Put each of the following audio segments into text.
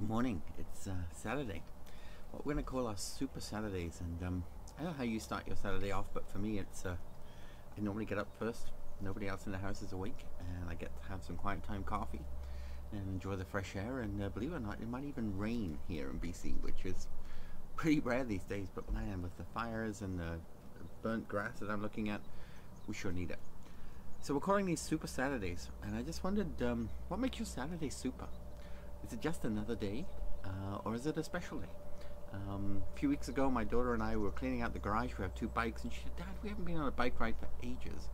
Good morning. It's uh, Saturday. What we're going to call our Super Saturdays, and um, I don't know how you start your Saturday off, but for me, it's uh, I normally get up first. Nobody else in the house is awake, and I get to have some quiet time coffee and enjoy the fresh air. And uh, believe it or not, it might even rain here in BC, which is pretty rare these days. But man, with the fires and the burnt grass that I'm looking at, we sure need it. So we're calling these Super Saturdays, and I just wondered, um, what makes your Saturday super? Is it just another day, uh, or is it a special day? Um, a few weeks ago, my daughter and I were cleaning out the garage. We have two bikes, and she said, "Dad, we haven't been on a bike ride for ages."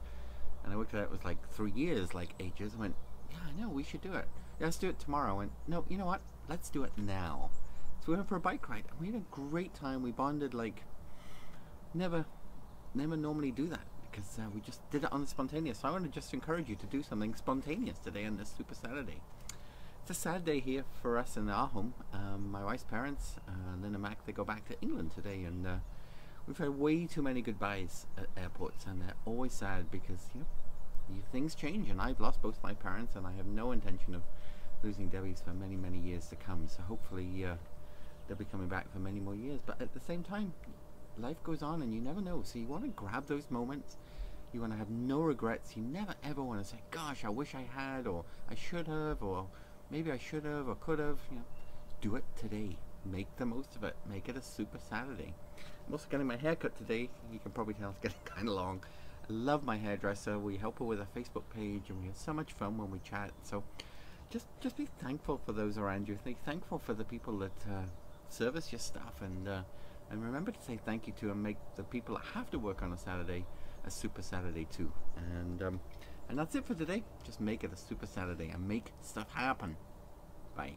And I looked at it; it was like three years, like ages. I went, "Yeah, I know. We should do it. Yeah, let's do it tomorrow." I went, "No, you know what? Let's do it now." So we went for a bike ride, and we had a great time. We bonded like never, never normally do that because uh, we just did it on the spontaneous. So I want to just encourage you to do something spontaneous today on this Super Saturday. It's a sad day here for us in our home. Um, my wife's parents, uh, Lynn and Mac, they go back to England today, and uh, we've had way too many goodbyes at airports, and they're always sad because you know things change, and I've lost both my parents, and I have no intention of losing Debbie's for many, many years to come. So hopefully uh, they'll be coming back for many more years. But at the same time, life goes on, and you never know. So you want to grab those moments. You want to have no regrets. You never ever want to say, "Gosh, I wish I had," or "I should have," or maybe I should have or could have, you know, do it today. Make the most of it. Make it a super Saturday. I'm also getting my hair cut today. You can probably tell it's getting kind of long. I love my hairdresser. We help her with her Facebook page and we have so much fun when we chat. So just just be thankful for those around you. Be thankful for the people that uh, service your stuff and uh, and remember to say thank you to and make the people that have to work on a Saturday a super Saturday too. And um, and that's it for today. Just make it a super Saturday and make stuff happen. Bye.